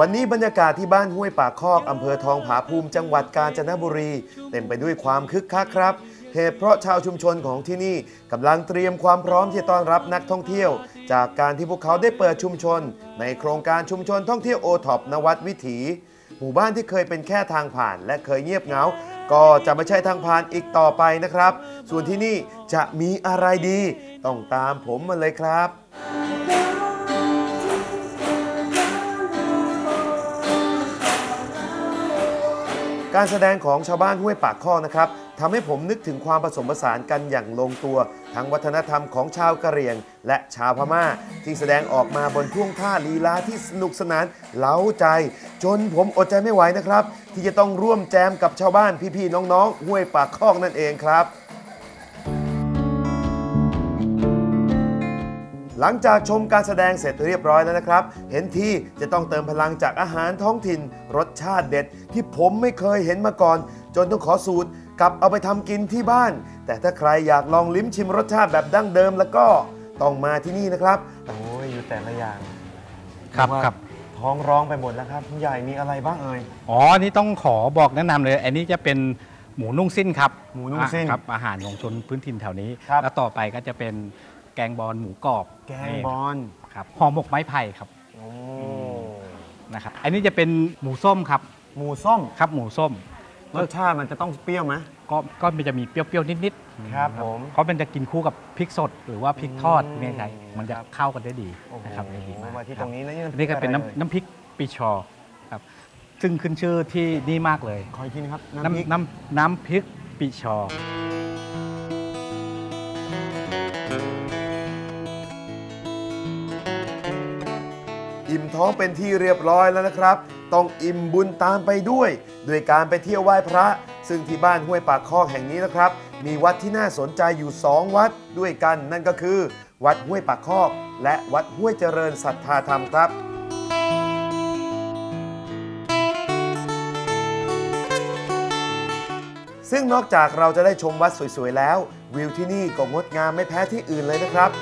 วันนี้บรรยากาศที่บ้านห้วยปากคอกอำเภอทองผาภูมิจังหวัดกาญจนบุรี เต็มไปด้วยความคึกคักครับ เหตุเพราะชาวชุมชนของที่นี่กำลังเตรียมความพร้อมที่จะต้อนรับนักท่องเที่ยว จากการที่พวกเขาได้เปิดชุมชน ในโครงการชุมชนท่องเที่ยวโอท็อปนวัดวิถี หมู่บ้านที่เคยเป็นแค่ทางผ่าน และเคยเงียบเหงา ก็จะไม่ใช่ทางผ่านอีกต่อไปนะครับ ส่วนที่นี่จะมีอะไรดี ต้องตามผมมาเลยครับ การแสดงของชาวบ้านห้วยปากข้อนะครับทำให้ผมนึกถึงความผสมผสานกันอย่างลงตัว ทั้งวัฒนธรรมของชาวกะเหรี่ยง และชาวพม่า ที่แสดงออกมาบนท่วงท่าลีลาที่สนุกสนานเล้าใจ จนผมอดใจไม่ไหวนะครับ ที่จะต้องร่วมแจมกับชาวบ้านพี่ๆน้องๆห้วยปากข้อนั่นเองครับ หลังจากชมการแสดงเสร็จเรียบร้อยแล้วนะครับ เห็นที่จะต้องเติมพลังจากอาหารท้องถิ่น รสชาติเด็ด ที่ผมไม่เคยเห็นมาก่อน จนต้องขอสูตรกลับเอาไปทำกินที่บ้าน แต่ถ้าใครอยากลองลิ้มชิมรสชาติแบบดั้งเดิมแล้วก็ต้องมาที่นี่นะครับโอ้ยอยู่แต่ละอย่างครับว่าครับ ท้องร้องไปหมดแล้วครับผู้ใหญ่มีอะไรบ้างเอ่ย อ๋อนี่ต้องขอบอกแนะนำเลย อันนี้จะเป็นหมูนุ่งสิ้นครับหมูนุ่งสิ้นอะครับอาหารของชนพื้นถิ่นแถวนี้ ครับ แล้วต่อไปก็จะเป็น แกงบอลหมูกรอบแกงบอลครับห่อหมกไม้ไผ่ครับโอ้นะครับอันนี้จะเป็นหมูส้มครับหมูส้มครับหมูส้มรสชาติมันจะต้องเปรี้ยวไหมก็ก็มันจะมีเปรี้ยวๆนิดๆครับผมเพราะมันจะกินคู่กับพริกสด หรือว่าพริกทอดอืมเนี่ยใช่มันจะครับเข้ากันได้ดีโอ้โหนะครับได้ดีมากมาที่คตบรงนี้นะนี่อันนี่ก็เป็นอะไรอ่ยน้ำน้ำพริกปีชอครับซึ่งขึ้นชื่อที่นี่มากเลยขออีกทีนะครับน้ำพริกน้ำน้ำน้ำพริกปีชอ ท้องเป็นที่เรียบร้อยแล้วนะครับ ต้องอิ่มบุญตามไปด้วยด้วยการไปเที่ยวไหว้พระ ซึ่งที่บ้านห้วยปากคอกแห่งนี้นะครับ มีวัดที่น่าสนใจอยู่ 2 วัดด้วยกัน นั่นก็คือ วัดห้วยปากคอก และวัดห้วยเจริญศรัทธาธรรมครับซึ่งนอกจากเราจะได้ชมวัดสวยๆแล้ว วิวที่นี่ก็งดงามไม่แพ้ที่อื่นเลยนะครับ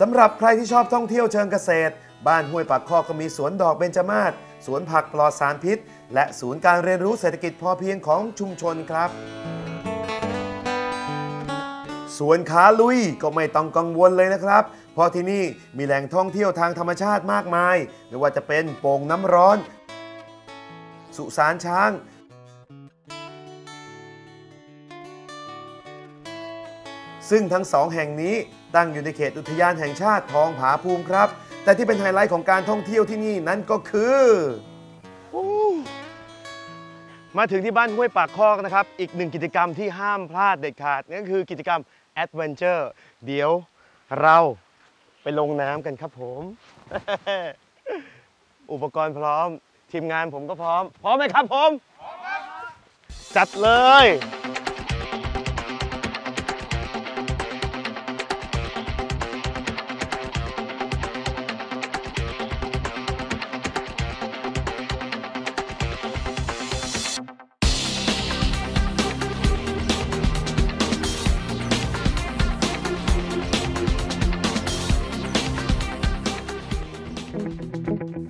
สำหรับใครที่ชอบท่องเที่ยวเชิงเกษตร บ้านห้วยปากคอก็มีสวนดอกเบญจมาศสวนผักปลอดสารพิษ และศูนย์การเรียนรู้เศรษฐกิจพอเพียงของชุมชนครับสวนขาลุยก็ไม่ต้องกังวลเลยนะครับ เพราะที่นี่มีแหล่งท่องเที่ยวทางธรรมชาติมากมาย ไม่ว่าจะเป็นโป่งน้ำร้อน สุสานช้าง ซึ่งทั้งสองแห่งนี้ ตั้งอยู่ในเขตอุทยานแห่งชาติทองผาภูมิครับ แต่ที่เป็นไฮไลท์ของการท่องเที่ยวที่นี่นั่นก็คือมาถึงที่บ้านห้วยปากคอกนะครับ อีกหนึ่งกิจกรรมที่ห้ามพลาดเด็ดขาดนั่นก็คือกิจกรรม Adventure เดี๋ยวเราไปลงน้ำกันครับผม อุปกรณ์พร้อม ทีมงานผมก็พร้อม พร้อมไหมครับผม จัดเลย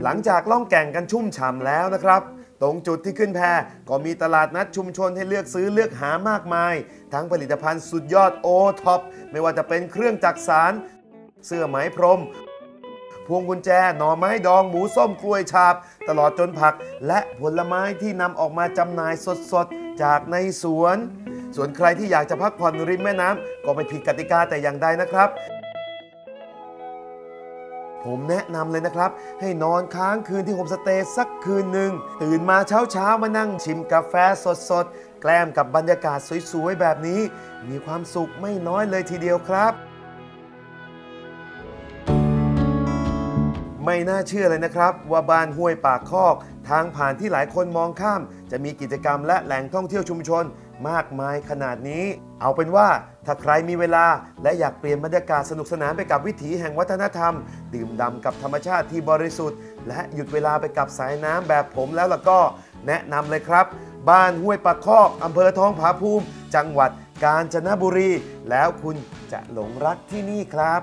หลังจากล่องแก่งกันชุ่มฉ่ำแล้วนะครับ ตรงจุดที่ขึ้นแพก็มีตลาดนัดชุมชนให้เลือกซื้อเลือกหามากมาย ทั้งผลิตภัณฑ์สุดยอดโอท็อปไม่ว่าจะเป็นเครื่องจักสารเสื้อไหมพรม พวงกุญแจ หน่อไม้ดอง หมูส้มกล้วยฉาบ ตลอดจนผัก และผลไม้ที่นำออกมาจำหน่ายสดๆ จากในสวน ส่วนใครที่อยากจะพักผ่อนริมแม่น้ำก็ไม่ผิดกติกาแต่อย่างใดนะครับ ผมแนะนำเลยนะครับ ให้นอนค้างคืนที่โฮมสเตย์สักคืนหนึ่ง ตื่นมาเช้าเช้ามานั่งชิมกาแฟสดๆ แกล้มกับบรรยากาศสวยๆ แบบนี้ มีความสุขไม่น้อยเลยทีเดียวครับ ไม่น่าเชื่อเลยนะครับ ว่าบ้านห้วยปากคอก ทางผ่านที่หลายคนมองข้าม จะมีกิจกรรมและแหล่งท่องเที่ยวชุมชน มากมายขนาดนี้ เอาเป็นว่าถ้าใครมีเวลา และอยากเปลี่ยนบรรยากาศสนุกสนานไปกับวิถีแห่งวัฒนธรรม ดื่มด่ำกับธรรมชาติที่บริสุทธิ์ และหยุดเวลาไปกับสายน้ำแบบผมแล้วล่ะก็แนะนำเลยครับ บ้านห้วยปากคอกอำเภอทองผาภูมิ จังหวัดกาญจนบุรี แล้วคุณจะหลงรักที่นี่ครับ